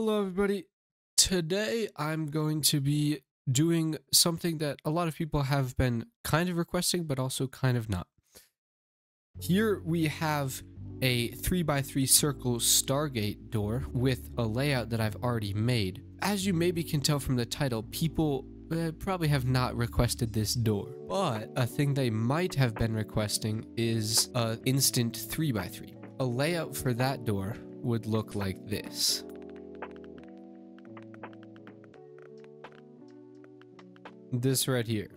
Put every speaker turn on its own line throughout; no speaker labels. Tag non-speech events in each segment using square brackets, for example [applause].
Hello, everybody. Today I'm going to be doing something that a lot of people have been kind of requesting, but also kind of not. Here we have a 3x3 circle Stargate door with a layout that I've already made. As you maybe can tell from the title, people uh, probably have not requested this door. But a thing they might have been requesting is an instant 3x3. A layout for that door would look like this. This right here.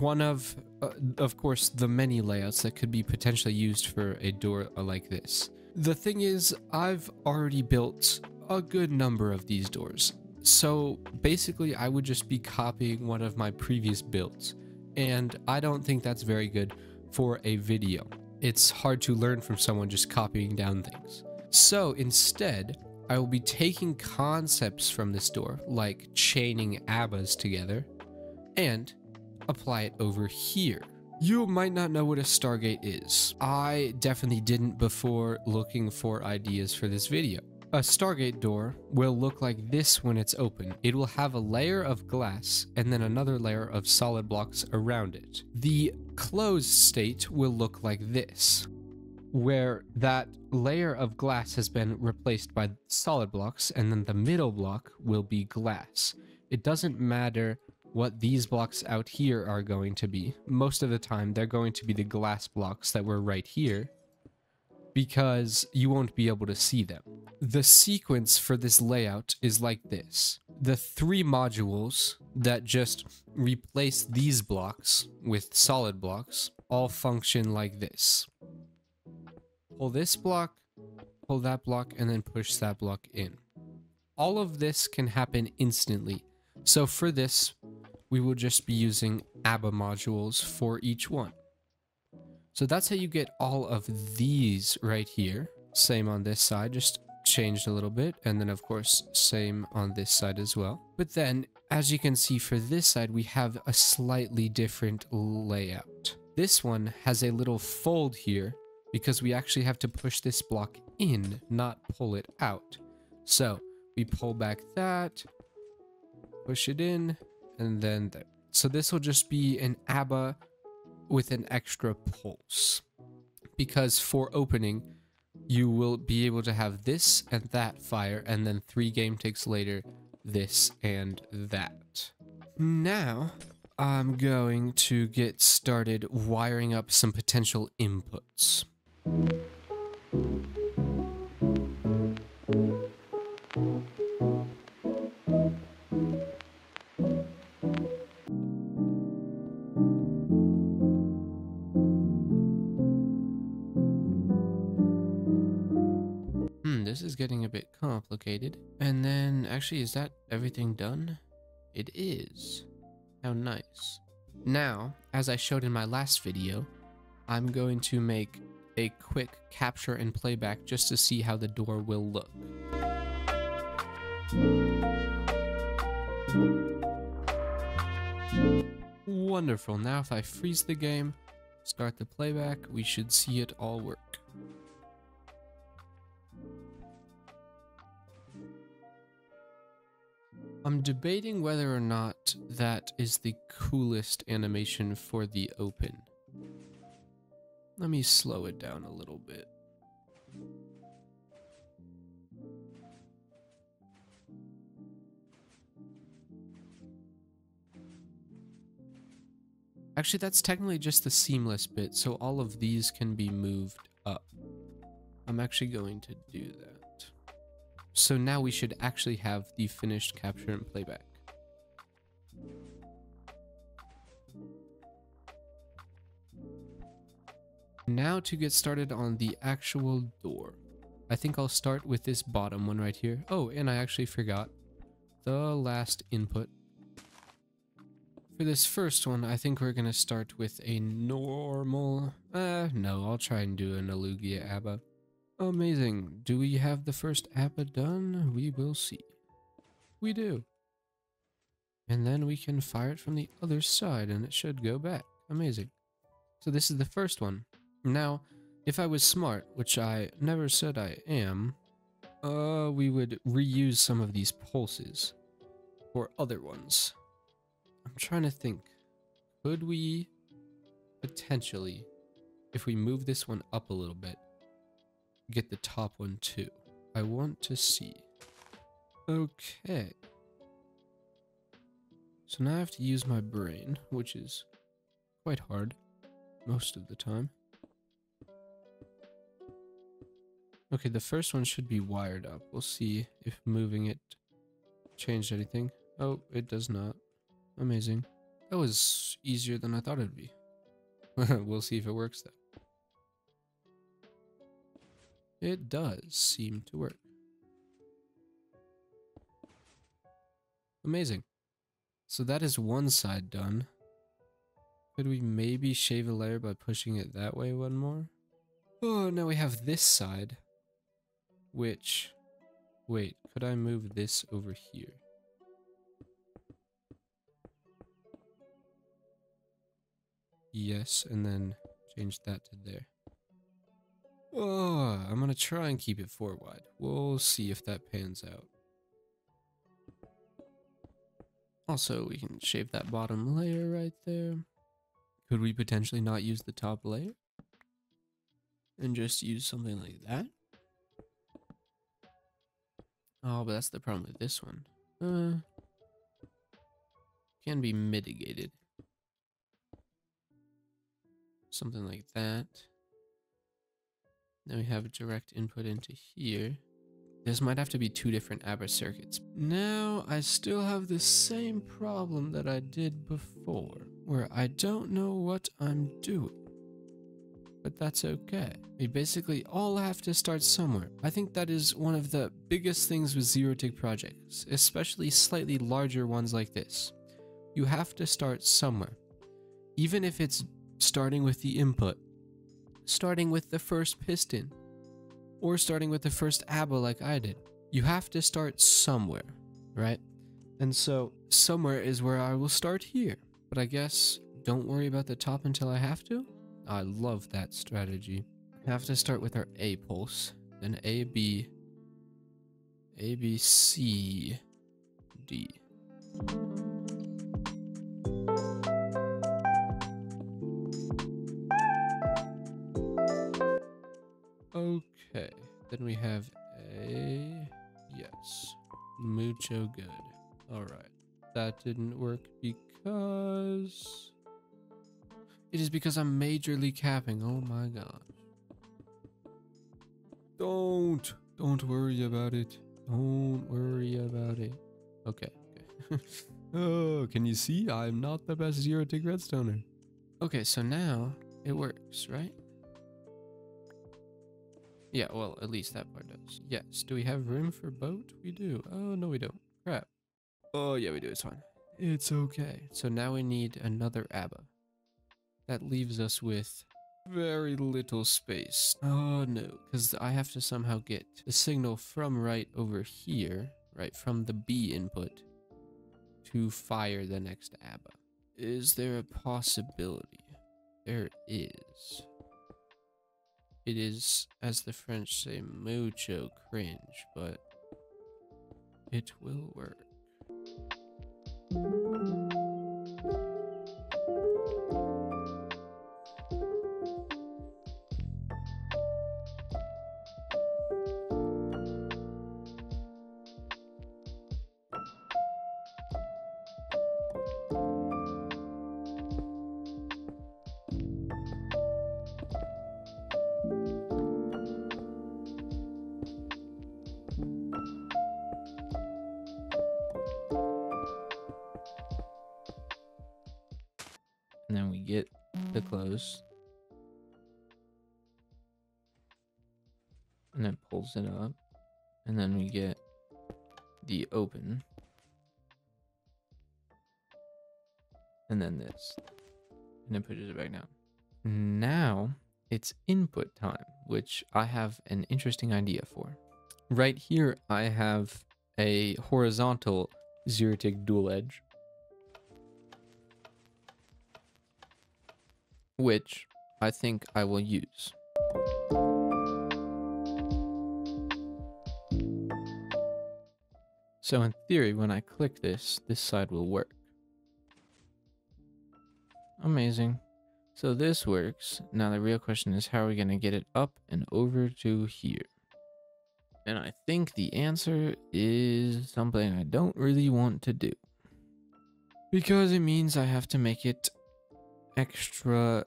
One of, uh, of course, the many layouts that could be potentially used for a door like this. The thing is, I've already built a good number of these doors. So basically, I would just be copying one of my previous builds. And I don't think that's very good for a video. It's hard to learn from someone just copying down things. So instead, I will be taking concepts from this door, like chaining ABBAs together, and apply it over here. You might not know what a Stargate is. I definitely didn't before looking for ideas for this video. A Stargate door will look like this when it's open. It will have a layer of glass and then another layer of solid blocks around it. The closed state will look like this, where that layer of glass has been replaced by solid blocks and then the middle block will be glass. It doesn't matter what these blocks out here are going to be. Most of the time, they're going to be the glass blocks that were right here because you won't be able to see them. The sequence for this layout is like this. The three modules that just replace these blocks with solid blocks all function like this. Pull this block, pull that block, and then push that block in. All of this can happen instantly. So for this, we will just be using ABBA modules for each one. So that's how you get all of these right here. Same on this side, just changed a little bit. And then of course, same on this side as well. But then, as you can see for this side, we have a slightly different layout. This one has a little fold here because we actually have to push this block in, not pull it out. So we pull back that, push it in, and then there. So this will just be an ABBA with an extra pulse. Because for opening, you will be able to have this and that fire, and then three game ticks later, this and that. Now, I'm going to get started wiring up some potential inputs. Hmm, this is getting a bit complicated. And then, actually, is that everything done? It is. How nice. Now, as I showed in my last video, I'm going to make a quick capture and playback just to see how the door will look. Wonderful. Now if I freeze the game, start the playback, we should see it all work. I'm debating whether or not that is the coolest animation for the open. Let me slow it down a little bit. Actually, that's technically just the seamless bit, so all of these can be moved up. I'm actually going to do that. So now we should actually have the finished capture and playback. Now to get started on the actual door. I think I'll start with this bottom one right here. Oh, and I actually forgot the last input. For this first one, I think we're going to start with a normal... Uh, no, I'll try and do an Alugia ABBA. Amazing. Do we have the first ABBA done? We will see. We do. And then we can fire it from the other side and it should go back. Amazing. So this is the first one. Now, if I was smart, which I never said I am, Uh, we would reuse some of these pulses for other ones. I'm trying to think. Could we potentially, if we move this one up a little bit, get the top one too? I want to see. Okay. So now I have to use my brain, which is quite hard most of the time. Okay, the first one should be wired up. We'll see if moving it changed anything. Oh, it does not. Amazing. That was easier than I thought it'd be. [laughs] we'll see if it works though. It does seem to work. Amazing. So that is one side done. Could we maybe shave a layer by pushing it that way one more? Oh, now we have this side. Which, wait, could I move this over here? Yes, and then change that to there. Oh, I'm gonna try and keep it four wide. We'll see if that pans out. Also, we can shave that bottom layer right there. Could we potentially not use the top layer? And just use something like that? Oh, but that's the problem with this one. Uh, can be mitigated. Something like that. Then we have direct input into here. This might have to be two different ABBA circuits. Now, I still have the same problem that I did before, where I don't know what I'm doing. But that's okay. We basically all have to start somewhere. I think that is one of the biggest things with zero-tick projects, especially slightly larger ones like this. You have to start somewhere. Even if it's starting with the input, starting with the first piston, or starting with the first ABBA like I did. You have to start somewhere, right? And so somewhere is where I will start here. But I guess don't worry about the top until I have to? I love that strategy. We have to start with our A pulse, then A, B, A, B, C, D. then we have A, yes, mucho good. All right, that didn't work because it is because I'm majorly capping. Oh my god. Don't. Don't worry about it. Don't worry about it. Okay. okay. [laughs] oh, can you see? I'm not the best zero tick redstoner. Okay, so now it works, right? Yeah, well, at least that part does. Yes. Do we have room for boat? We do. Oh, no, we don't. Crap. Oh, yeah, we do. It's fine. It's okay. So now we need another ABBA. That leaves us with very little space. Oh no, because I have to somehow get the signal from right over here, right from the B input, to fire the next ABBA. Is there a possibility? There is. It is, as the French say, mucho cringe, but it will work. Get the close and then pulls it up. And then we get the open. And then this. And then pushes it back down. Now it's input time which i have an interesting idea for. Right here i have a horizontal zero tick dual edge which I think I will use. So in theory, when I click this, this side will work. Amazing. So this works. Now the real question is how are we going to get it up and over to here? And I think the answer is something I don't really want to do. Because it means I have to make it extra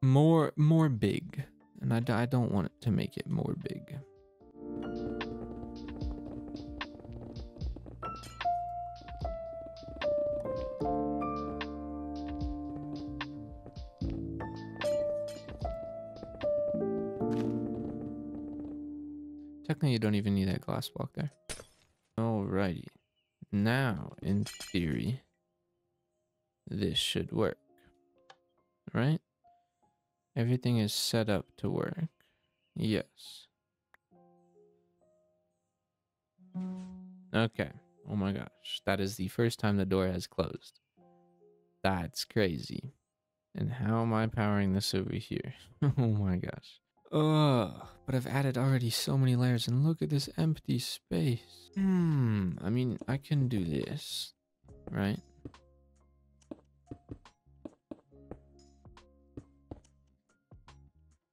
more more big. And I, I don't want it to make it more big. Technically, you don't even need that glass block there. Alrighty. Now, in theory, this should work. Right? Everything is set up to work. Yes. Okay. Oh my gosh. That is the first time the door has closed. That's crazy. And how am I powering this over here? [laughs] oh my gosh. Ugh, but I've added already so many layers and look at this empty space. Hmm, I mean, I can do this, right?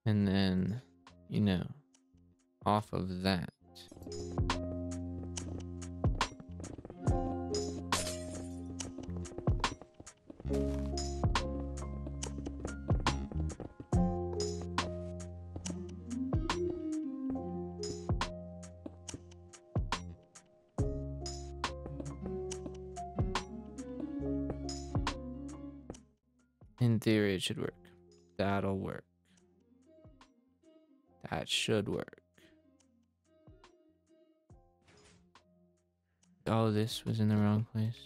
And then, you know, off of that. In theory, it should work. That'll work. That should work. Oh, this was in the wrong place.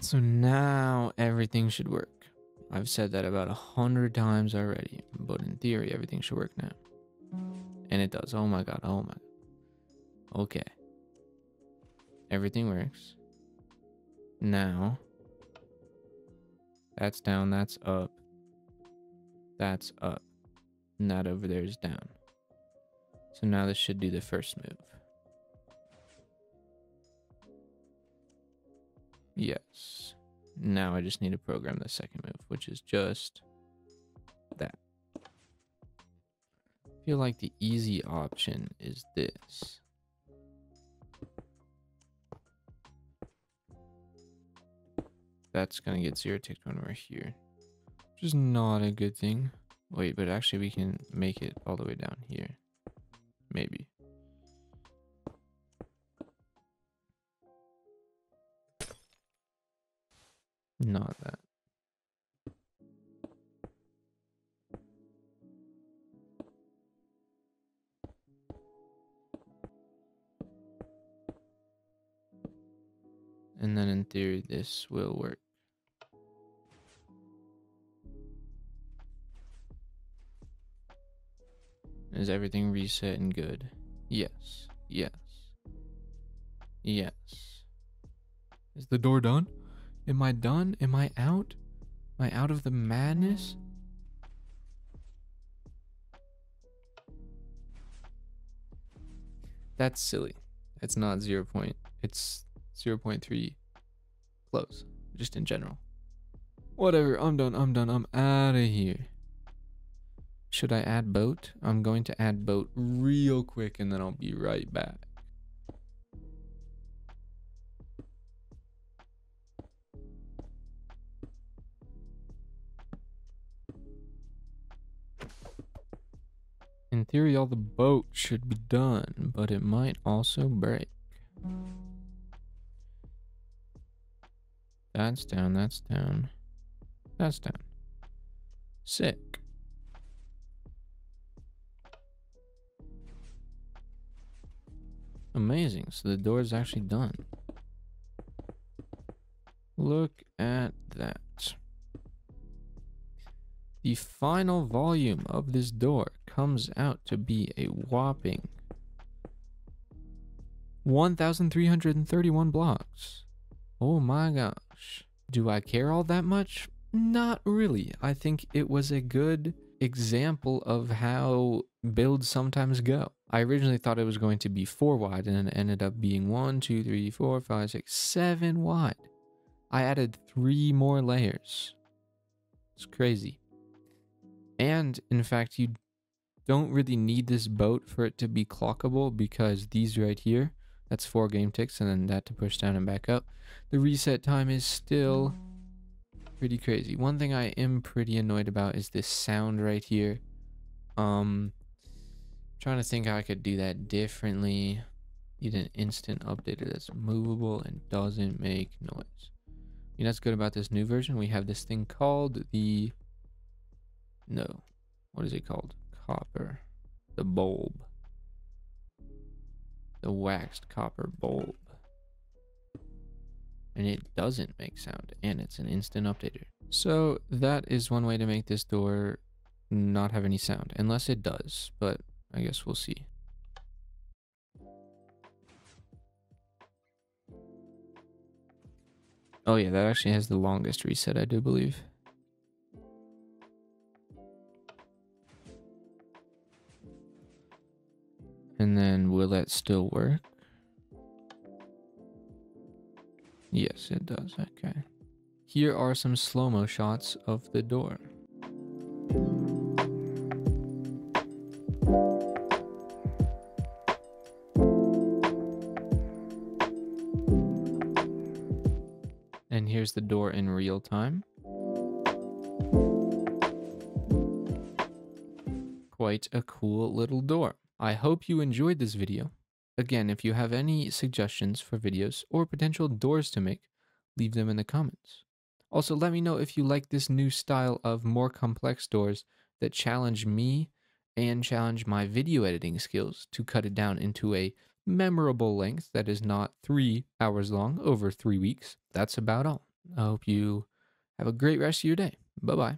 So now everything should work. I've said that about a hundred times already, but in theory, everything should work now. And it does. Oh my god, oh my. Okay. Everything works. Now, that's down, that's up. That's up. And that over there is down. So now this should do the first move. Yes. Now I just need to program the second move, which is just that. I feel like the easy option is this. That's gonna get zero ticked when we're here. Which is not a good thing. Wait, but actually we can make it all the way down here. Maybe. Not that. And then in theory, this will work. Is everything reset and good? Yes. Yes. Yes. Is the door done? Am I done? Am I out? Am I out of the madness? That's silly. It's not zero point. It's 0.3 close, just in general. Whatever, I'm done, I'm done, I'm out of here. Should I add boat? I'm going to add boat real quick and then I'll be right back. In theory, all the boat should be done, but it might also break. That's down, that's down. That's down. Sick. Amazing. So the door is actually done. Look at that. The final volume of this door comes out to be a whopping 1,331 blocks. Oh my gosh. Do I care all that much? Not really. I think it was a good example of how builds sometimes go. I originally thought it was going to be four wide and it ended up being one, two, three, four, five, six, seven wide. I added three more layers. It's crazy. And in fact, you don't really need this boat for it to be clockable because these right here, that's four game ticks and then that to push down and back up. The reset time is still pretty crazy. One thing I am pretty annoyed about is this sound right here. Um, trying to think how I could do that differently. Need an instant updater that's movable and doesn't make noise. You know what's good about this new version? We have this thing called the... No. What is it called? Copper. The bulb. The waxed copper bulb. And it doesn't make sound. And it's an instant updater. So that is one way to make this door not have any sound. Unless it does. But I guess we'll see. Oh yeah, that actually has the longest reset, I do believe. And then will that still work? Yes, it does. Okay. Here are some slow-mo shots of the door. And here's the door in real time. Quite a cool little door. I hope you enjoyed this video. Again, if you have any suggestions for videos or potential doors to make, leave them in the comments. Also, let me know if you like this new style of more complex doors that challenge me and challenge my video editing skills to cut it down into a memorable length that is not three hours long over three weeks. That's about all. I hope you have a great rest of your day. Bye bye.